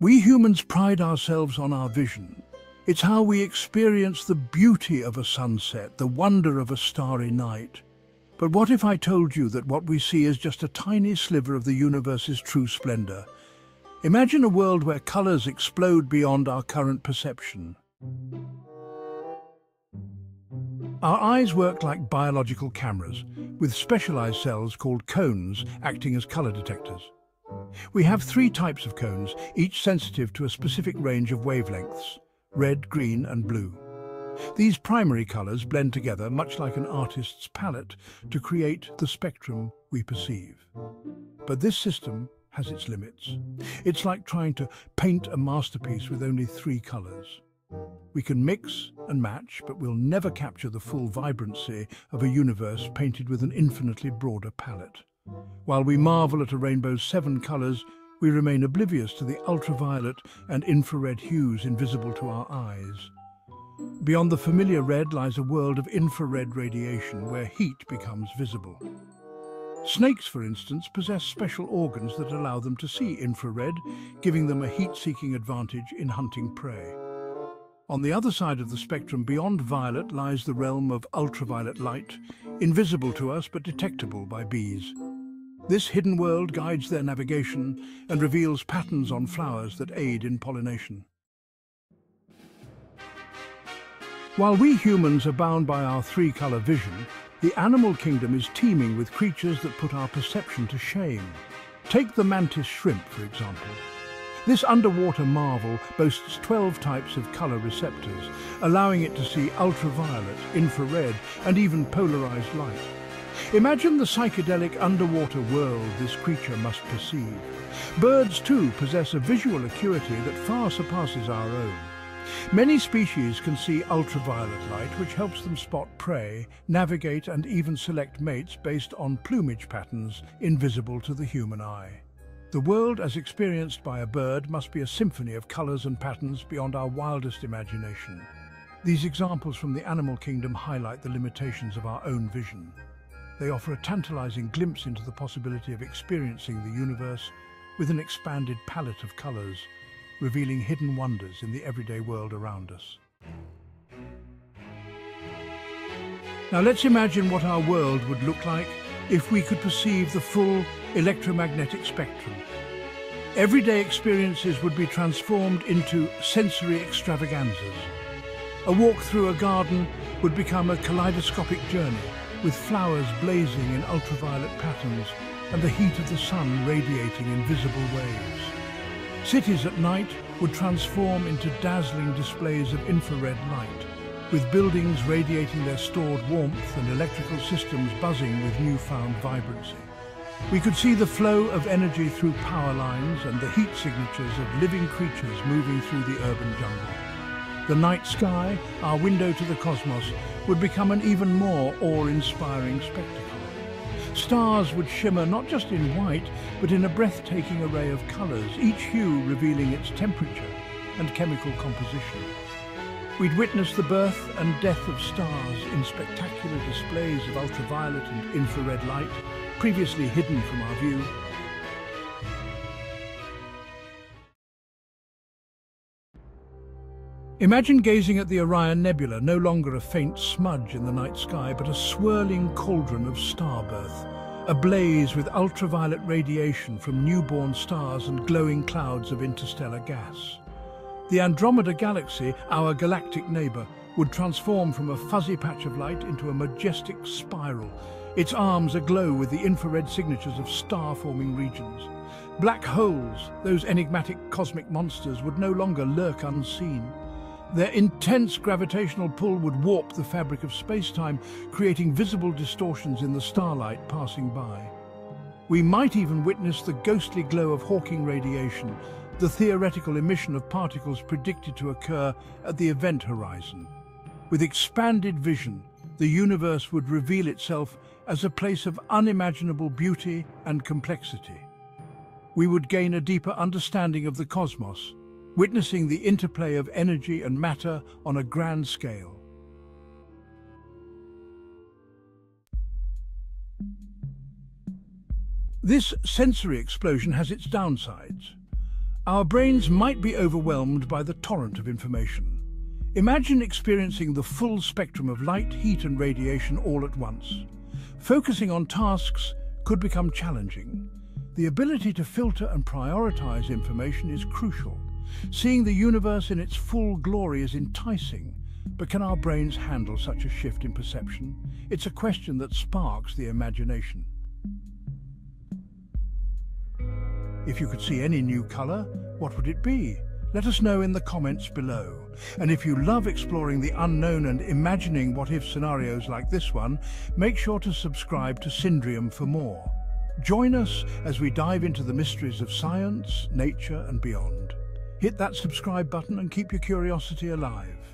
We humans pride ourselves on our vision. It's how we experience the beauty of a sunset, the wonder of a starry night. But what if I told you that what we see is just a tiny sliver of the universe's true splendor? Imagine a world where colors explode beyond our current perception. Our eyes work like biological cameras, with specialized cells called cones acting as color detectors. We have three types of cones, each sensitive to a specific range of wavelengths, red, green and blue. These primary colors blend together, much like an artist's palette, to create the spectrum we perceive. But this system has its limits. It's like trying to paint a masterpiece with only three colors. We can mix and match, but we'll never capture the full vibrancy of a universe painted with an infinitely broader palette. While we marvel at a rainbow's seven colours, we remain oblivious to the ultraviolet and infrared hues invisible to our eyes. Beyond the familiar red lies a world of infrared radiation where heat becomes visible. Snakes, for instance, possess special organs that allow them to see infrared, giving them a heat-seeking advantage in hunting prey. On the other side of the spectrum, beyond violet, lies the realm of ultraviolet light, invisible to us but detectable by bees. This hidden world guides their navigation and reveals patterns on flowers that aid in pollination. While we humans are bound by our three-colour vision, the animal kingdom is teeming with creatures that put our perception to shame. Take the mantis shrimp, for example. This underwater marvel boasts 12 types of colour receptors, allowing it to see ultraviolet, infrared and even polarised light. Imagine the psychedelic underwater world this creature must perceive. Birds, too, possess a visual acuity that far surpasses our own. Many species can see ultraviolet light, which helps them spot prey, navigate and even select mates based on plumage patterns invisible to the human eye. The world as experienced by a bird must be a symphony of colours and patterns beyond our wildest imagination. These examples from the animal kingdom highlight the limitations of our own vision. They offer a tantalizing glimpse into the possibility of experiencing the universe with an expanded palette of colors, revealing hidden wonders in the everyday world around us. Now let's imagine what our world would look like if we could perceive the full electromagnetic spectrum. Everyday experiences would be transformed into sensory extravaganzas. A walk through a garden would become a kaleidoscopic journey, with flowers blazing in ultraviolet patterns and the heat of the sun radiating in visible waves. Cities at night would transform into dazzling displays of infrared light, with buildings radiating their stored warmth and electrical systems buzzing with newfound vibrancy. We could see the flow of energy through power lines and the heat signatures of living creatures moving through the urban jungle. The night sky, our window to the cosmos, would become an even more awe-inspiring spectacle. Stars would shimmer not just in white, but in a breathtaking array of colours, each hue revealing its temperature and chemical composition. We'd witness the birth and death of stars in spectacular displays of ultraviolet and infrared light, previously hidden from our view, Imagine gazing at the Orion Nebula, no longer a faint smudge in the night sky, but a swirling cauldron of starbirth, ablaze with ultraviolet radiation from newborn stars and glowing clouds of interstellar gas. The Andromeda Galaxy, our galactic neighbour, would transform from a fuzzy patch of light into a majestic spiral, its arms aglow with the infrared signatures of star-forming regions. Black holes, those enigmatic cosmic monsters, would no longer lurk unseen. Their intense gravitational pull would warp the fabric of space-time, creating visible distortions in the starlight passing by. We might even witness the ghostly glow of Hawking radiation, the theoretical emission of particles predicted to occur at the event horizon. With expanded vision, the universe would reveal itself as a place of unimaginable beauty and complexity. We would gain a deeper understanding of the cosmos, witnessing the interplay of energy and matter on a grand scale. This sensory explosion has its downsides. Our brains might be overwhelmed by the torrent of information. Imagine experiencing the full spectrum of light, heat and radiation all at once. Focusing on tasks could become challenging. The ability to filter and prioritize information is crucial. Seeing the universe in its full glory is enticing, but can our brains handle such a shift in perception? It's a question that sparks the imagination. If you could see any new colour, what would it be? Let us know in the comments below. And if you love exploring the unknown and imagining what-if scenarios like this one, make sure to subscribe to Syndrium for more. Join us as we dive into the mysteries of science, nature and beyond. Hit that subscribe button and keep your curiosity alive.